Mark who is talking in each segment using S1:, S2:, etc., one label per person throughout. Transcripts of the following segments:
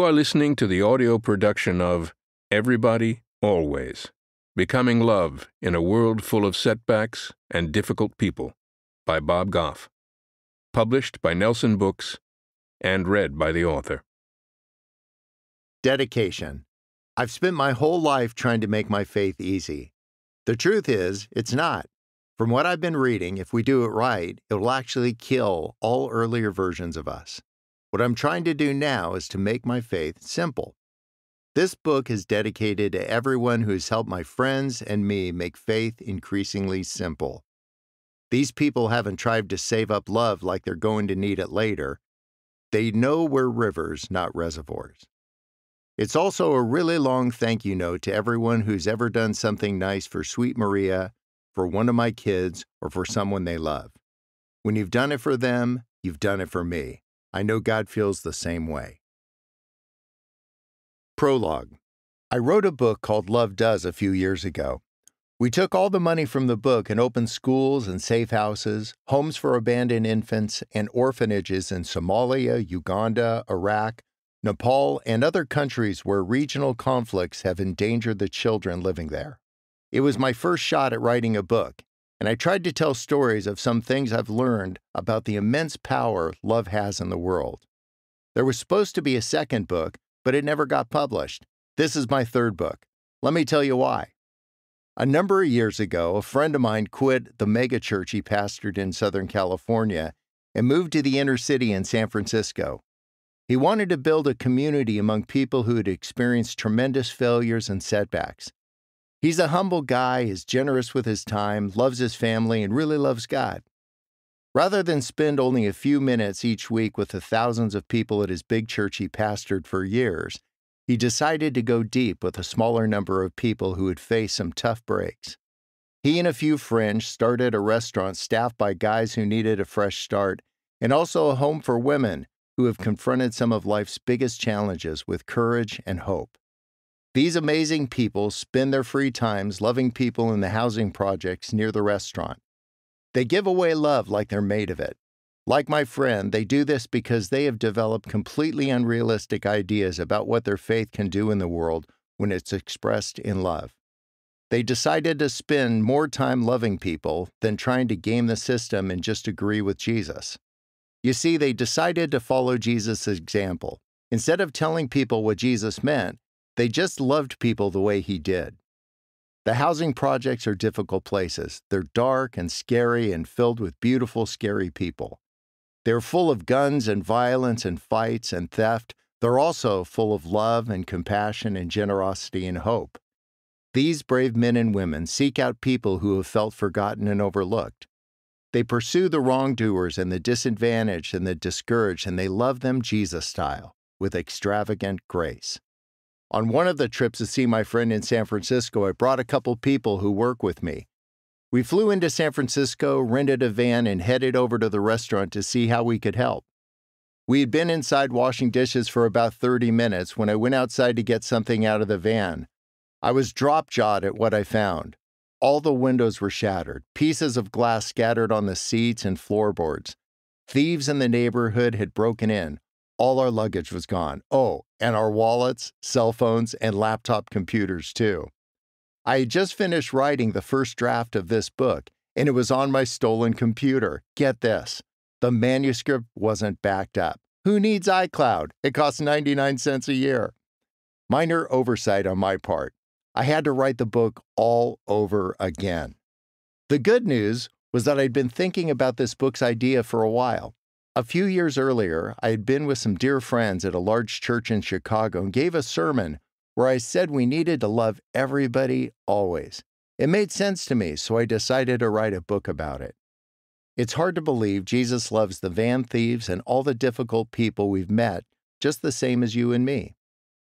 S1: You are listening to the audio production of Everybody, Always Becoming Love in a World Full of Setbacks and Difficult People by Bob Goff. Published by Nelson Books and read by the author.
S2: Dedication. I've spent my whole life trying to make my faith easy. The truth is, it's not. From what I've been reading, if we do it right, it will actually kill all earlier versions of us. What I'm trying to do now is to make my faith simple. This book is dedicated to everyone who has helped my friends and me make faith increasingly simple. These people haven't tried to save up love like they're going to need it later. They know we're rivers, not reservoirs. It's also a really long thank you note to everyone who's ever done something nice for Sweet Maria, for one of my kids, or for someone they love. When you've done it for them, you've done it for me. I know God feels the same way. Prologue I wrote a book called Love Does a few years ago. We took all the money from the book and opened schools and safe houses, homes for abandoned infants, and orphanages in Somalia, Uganda, Iraq, Nepal, and other countries where regional conflicts have endangered the children living there. It was my first shot at writing a book, and I tried to tell stories of some things I've learned about the immense power love has in the world. There was supposed to be a second book, but it never got published. This is my third book. Let me tell you why. A number of years ago, a friend of mine quit the megachurch he pastored in Southern California and moved to the inner city in San Francisco. He wanted to build a community among people who had experienced tremendous failures and setbacks. He's a humble guy, is generous with his time, loves his family, and really loves God. Rather than spend only a few minutes each week with the thousands of people at his big church he pastored for years, he decided to go deep with a smaller number of people who had faced some tough breaks. He and a few friends started a restaurant staffed by guys who needed a fresh start, and also a home for women who have confronted some of life's biggest challenges with courage and hope. These amazing people spend their free times loving people in the housing projects near the restaurant. They give away love like they're made of it. Like my friend, they do this because they have developed completely unrealistic ideas about what their faith can do in the world when it's expressed in love. They decided to spend more time loving people than trying to game the system and just agree with Jesus. You see, they decided to follow Jesus' example. Instead of telling people what Jesus meant, they just loved people the way he did. The housing projects are difficult places. They're dark and scary and filled with beautiful, scary people. They're full of guns and violence and fights and theft. They're also full of love and compassion and generosity and hope. These brave men and women seek out people who have felt forgotten and overlooked. They pursue the wrongdoers and the disadvantaged and the discouraged, and they love them Jesus style, with extravagant grace. On one of the trips to see my friend in San Francisco, I brought a couple people who work with me. We flew into San Francisco, rented a van, and headed over to the restaurant to see how we could help. We had been inside washing dishes for about 30 minutes when I went outside to get something out of the van. I was drop jawed at what I found. All the windows were shattered, pieces of glass scattered on the seats and floorboards. Thieves in the neighborhood had broken in, all our luggage was gone. Oh, and our wallets, cell phones, and laptop computers, too. I had just finished writing the first draft of this book, and it was on my stolen computer. Get this the manuscript wasn't backed up. Who needs iCloud? It costs 99 cents a year. Minor oversight on my part. I had to write the book all over again. The good news was that I'd been thinking about this book's idea for a while. A few years earlier, I had been with some dear friends at a large church in Chicago and gave a sermon where I said we needed to love everybody always. It made sense to me, so I decided to write a book about it. It's hard to believe Jesus loves the van thieves and all the difficult people we've met just the same as you and me.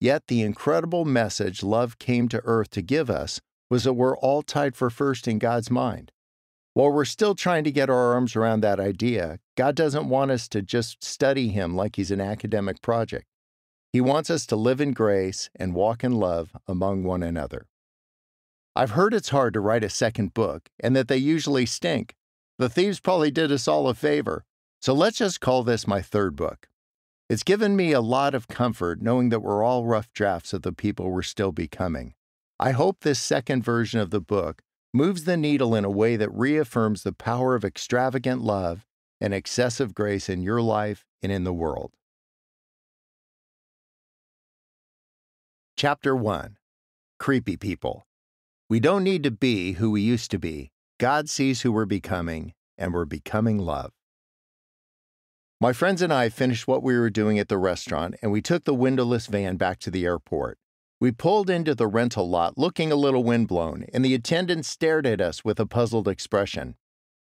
S2: Yet the incredible message love came to earth to give us was that we're all tied for first in God's mind. While we're still trying to get our arms around that idea, God doesn't want us to just study Him like He's an academic project. He wants us to live in grace and walk in love among one another. I've heard it's hard to write a second book and that they usually stink. The thieves probably did us all a favor, so let's just call this my third book. It's given me a lot of comfort knowing that we're all rough drafts of the people we're still becoming. I hope this second version of the book moves the needle in a way that reaffirms the power of extravagant love and excessive grace in your life and in the world. Chapter 1 Creepy People. We don't need to be who we used to be. God sees who we're becoming, and we're becoming love. My friends and I finished what we were doing at the restaurant, and we took the windowless van back to the airport. We pulled into the rental lot looking a little windblown, and the attendant stared at us with a puzzled expression.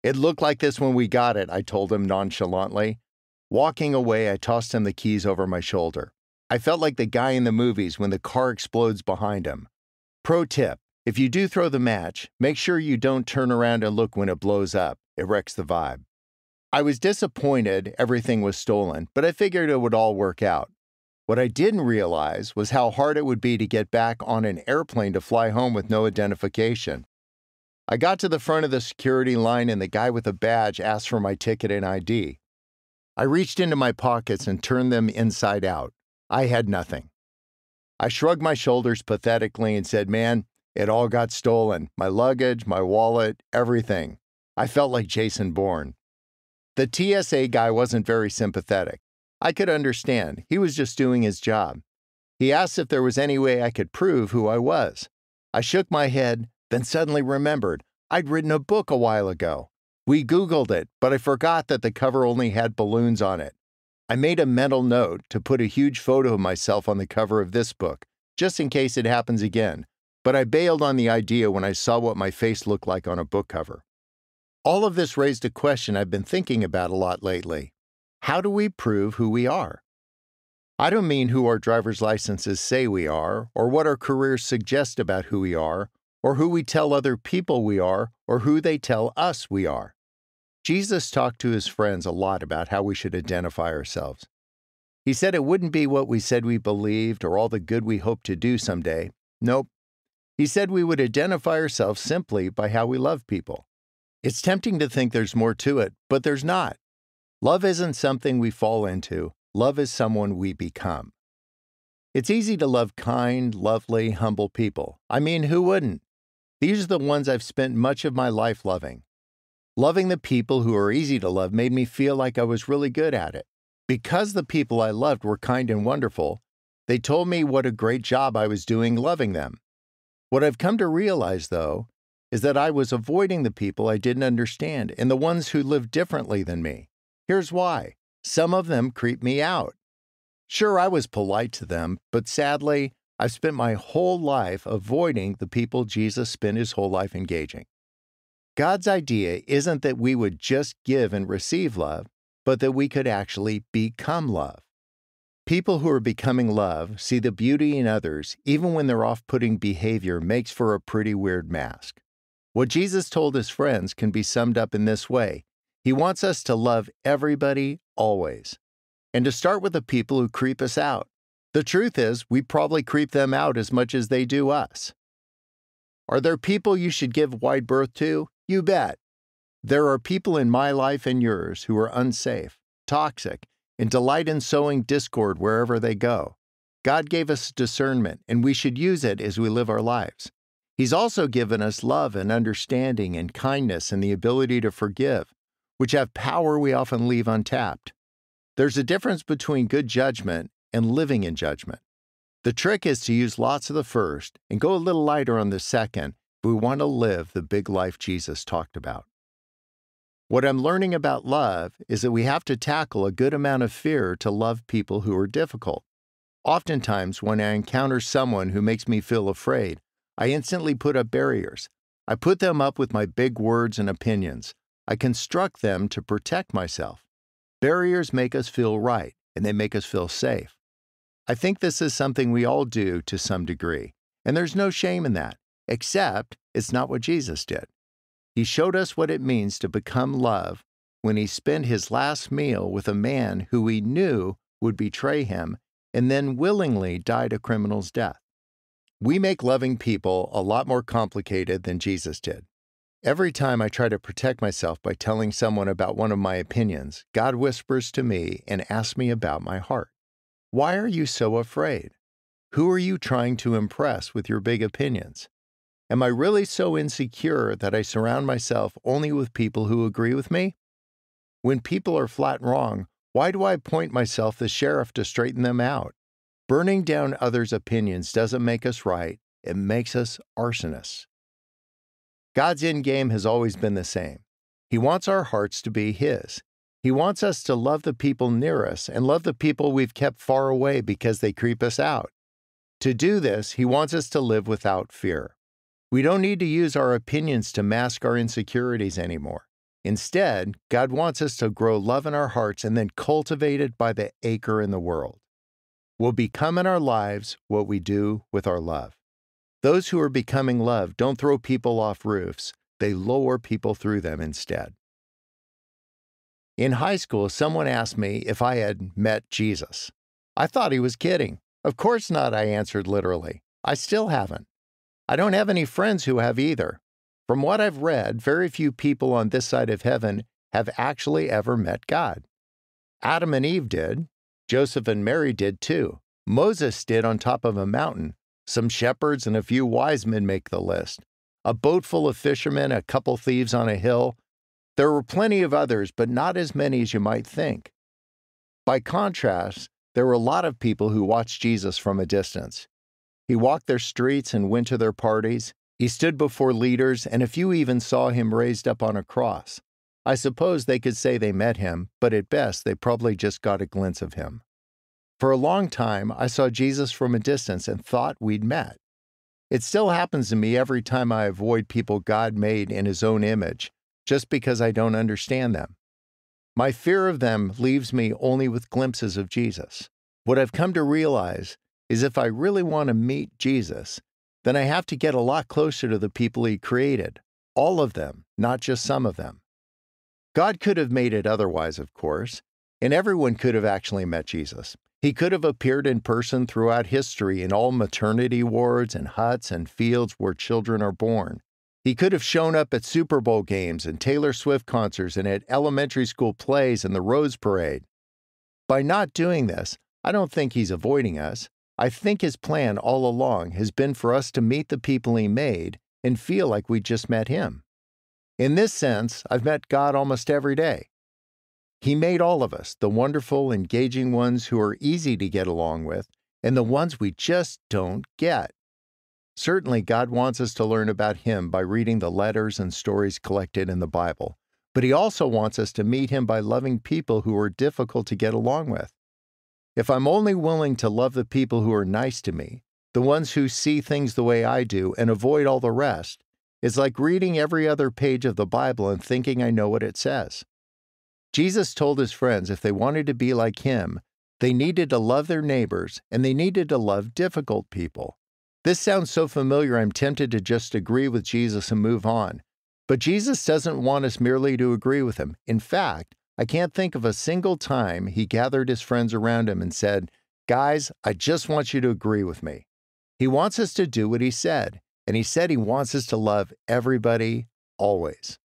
S2: It looked like this when we got it, I told him nonchalantly. Walking away, I tossed him the keys over my shoulder. I felt like the guy in the movies when the car explodes behind him. Pro tip if you do throw the match, make sure you don't turn around and look when it blows up. It wrecks the vibe. I was disappointed everything was stolen, but I figured it would all work out. What I didn't realize was how hard it would be to get back on an airplane to fly home with no identification. I got to the front of the security line and the guy with the badge asked for my ticket and ID. I reached into my pockets and turned them inside out. I had nothing. I shrugged my shoulders pathetically and said, Man, it all got stolen my luggage, my wallet, everything. I felt like Jason Bourne. The TSA guy wasn't very sympathetic. I could understand, he was just doing his job. He asked if there was any way I could prove who I was. I shook my head, then suddenly remembered I'd written a book a while ago. We Googled it, but I forgot that the cover only had balloons on it. I made a mental note to put a huge photo of myself on the cover of this book, just in case it happens again, but I bailed on the idea when I saw what my face looked like on a book cover. All of this raised a question I've been thinking about a lot lately. How do we prove who we are? I don't mean who our driver's licenses say we are, or what our careers suggest about who we are, or who we tell other people we are, or who they tell us we are. Jesus talked to his friends a lot about how we should identify ourselves. He said it wouldn't be what we said we believed or all the good we hoped to do someday. Nope. He said we would identify ourselves simply by how we love people. It's tempting to think there's more to it, but there's not. Love isn't something we fall into, love is someone we become. It's easy to love kind, lovely, humble people. I mean, who wouldn't? These are the ones I've spent much of my life loving. Loving the people who are easy to love made me feel like I was really good at it. Because the people I loved were kind and wonderful, they told me what a great job I was doing loving them. What I've come to realize, though, is that I was avoiding the people I didn't understand and the ones who lived differently than me. Here's why some of them creep me out. Sure, I was polite to them, but sadly, I've spent my whole life avoiding the people Jesus spent his whole life engaging. God's idea isn't that we would just give and receive love, but that we could actually become love. People who are becoming love see the beauty in others, even when their off putting behavior makes for a pretty weird mask. What Jesus told his friends can be summed up in this way He wants us to love everybody always, and to start with the people who creep us out. The truth is, we probably creep them out as much as they do us. Are there people you should give wide berth to? You bet. There are people in my life and yours who are unsafe, toxic, and delight in sowing discord wherever they go. God gave us discernment, and we should use it as we live our lives. He's also given us love and understanding and kindness and the ability to forgive, which have power we often leave untapped. There's a difference between good judgment and living in judgment. The trick is to use lots of the first and go a little lighter on the second we want to live the big life Jesus talked about. What I'm learning about love is that we have to tackle a good amount of fear to love people who are difficult. Oftentimes, when I encounter someone who makes me feel afraid, I instantly put up barriers. I put them up with my big words and opinions. I construct them to protect myself. Barriers make us feel right, and they make us feel safe. I think this is something we all do to some degree, and there's no shame in that. Except it's not what Jesus did. He showed us what it means to become love when he spent his last meal with a man who he knew would betray him and then willingly died a criminal's death. We make loving people a lot more complicated than Jesus did. Every time I try to protect myself by telling someone about one of my opinions, God whispers to me and asks me about my heart. Why are you so afraid? Who are you trying to impress with your big opinions? Am I really so insecure that I surround myself only with people who agree with me? When people are flat wrong, why do I appoint myself the sheriff to straighten them out? Burning down others' opinions doesn't make us right, it makes us arsonists. God's end game has always been the same. He wants our hearts to be His. He wants us to love the people near us and love the people we've kept far away because they creep us out. To do this, He wants us to live without fear. We don't need to use our opinions to mask our insecurities anymore. Instead, God wants us to grow love in our hearts and then cultivate it by the acre in the world. We'll become in our lives what we do with our love. Those who are becoming love don't throw people off roofs, they lower people through them instead. In high school, someone asked me if I had met Jesus. I thought he was kidding. Of course not, I answered literally. I still haven't. I don't have any friends who have either. From what I've read, very few people on this side of heaven have actually ever met God. Adam and Eve did. Joseph and Mary did too. Moses did on top of a mountain. Some shepherds and a few wise men make the list. A boat full of fishermen, a couple thieves on a hill. There were plenty of others, but not as many as you might think. By contrast, there were a lot of people who watched Jesus from a distance. He walked their streets and went to their parties. He stood before leaders, and a few even saw him raised up on a cross. I suppose they could say they met him, but at best they probably just got a glimpse of him. For a long time, I saw Jesus from a distance and thought we'd met. It still happens to me every time I avoid people God made in His own image, just because I don't understand them. My fear of them leaves me only with glimpses of Jesus. What I've come to realize is if I really want to meet Jesus, then I have to get a lot closer to the people He created, all of them, not just some of them. God could have made it otherwise, of course, and everyone could have actually met Jesus. He could have appeared in person throughout history in all maternity wards and huts and fields where children are born. He could have shown up at Super Bowl games and Taylor Swift concerts and at elementary school plays and the Rose Parade. By not doing this, I don't think he's avoiding us. I think his plan all along has been for us to meet the people he made and feel like we just met him. In this sense, I've met God almost every day. He made all of us, the wonderful, engaging ones who are easy to get along with, and the ones we just don't get. Certainly, God wants us to learn about Him by reading the letters and stories collected in the Bible, but He also wants us to meet Him by loving people who are difficult to get along with. If I'm only willing to love the people who are nice to me, the ones who see things the way I do, and avoid all the rest, it's like reading every other page of the Bible and thinking I know what it says. Jesus told his friends if they wanted to be like him, they needed to love their neighbors and they needed to love difficult people. This sounds so familiar, I'm tempted to just agree with Jesus and move on. But Jesus doesn't want us merely to agree with him. In fact, I can't think of a single time he gathered his friends around him and said, Guys, I just want you to agree with me. He wants us to do what he said, and he said he wants us to love everybody always.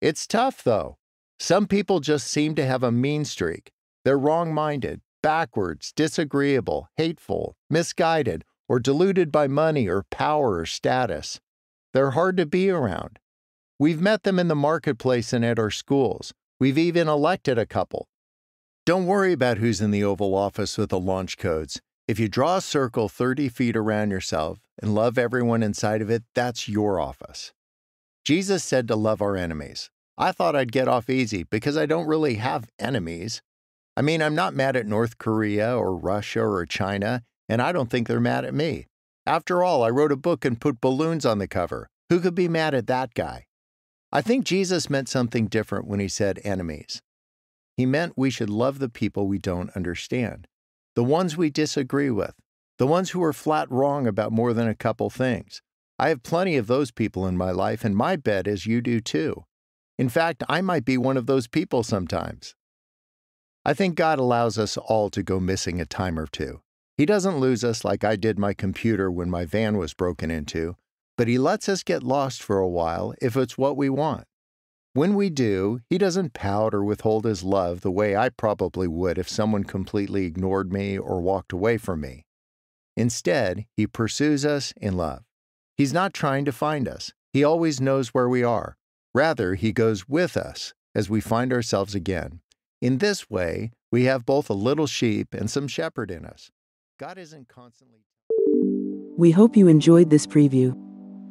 S2: It's tough, though. Some people just seem to have a mean streak. They're wrong minded, backwards, disagreeable, hateful, misguided, or deluded by money or power or status. They're hard to be around. We've met them in the marketplace and at our schools. We've even elected a couple. Don't worry about who's in the Oval Office with the launch codes. If you draw a circle 30 feet around yourself and love everyone inside of it, that's your office. Jesus said to love our enemies. I thought I'd get off easy because I don't really have enemies. I mean, I'm not mad at North Korea or Russia or China, and I don't think they're mad at me. After all, I wrote a book and put balloons on the cover. Who could be mad at that guy? I think Jesus meant something different when he said enemies. He meant we should love the people we don't understand, the ones we disagree with, the ones who are flat wrong about more than a couple things. I have plenty of those people in my life, and my bet is you do too. In fact, I might be one of those people sometimes. I think God allows us all to go missing a time or two. He doesn't lose us like I did my computer when my van was broken into, but He lets us get lost for a while if it's what we want. When we do, He doesn't pout or withhold His love the way I probably would if someone completely ignored me or walked away from me. Instead, He pursues us in love. He's not trying to find us, He always knows where we are. Rather, He goes with us as we find ourselves again. In this way, we have both a little sheep and some shepherd in us. God isn't constantly.
S3: We hope you enjoyed this preview.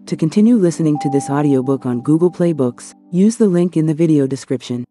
S3: To continue listening to this audiobook on Google Play Books, use the link in the video description.